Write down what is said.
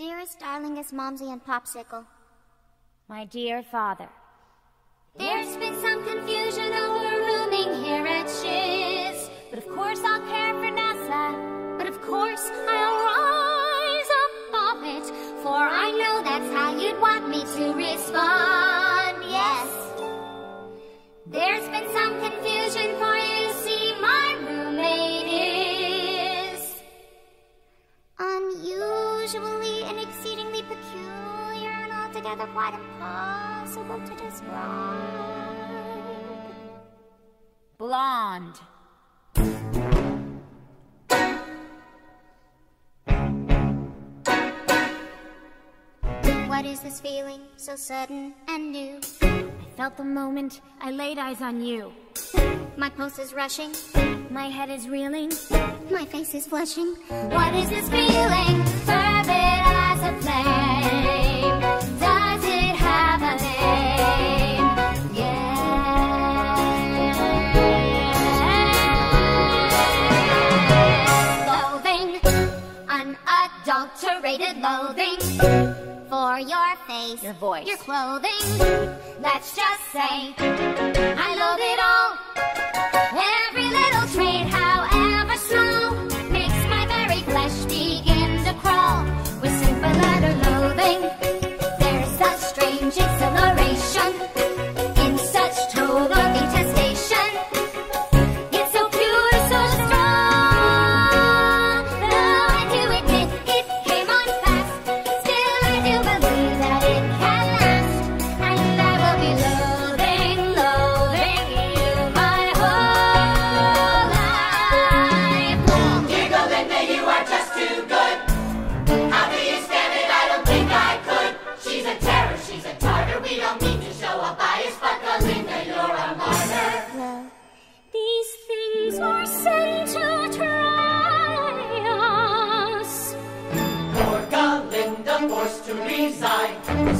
Dearest, darlingest Momsy and Popsicle. My dear father. There's been some confusion over rooming here at Shiz. But of course I'll care for Nessa. But of course I'll rise above it. For I know that's how you'd want me to respond. Yes. There's been some confusion for you see my roommate is unusually and exceedingly peculiar quite impossible to describe. Blonde. What is this feeling so sudden and new? I felt the moment I laid eyes on you. My pulse is rushing, My head is reeling. my face is flushing. What is this feeling? Fervid unadulterated loathing for your face, Your voice. your clothing. Let's just say I forced to resign.